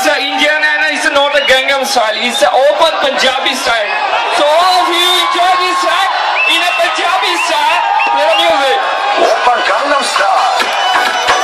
It's an Indian and it's not a Gangnam style. It's an open Punjabi style. So all of you enjoy this track in a Punjabi style. Play the music. Open Gangnam Style.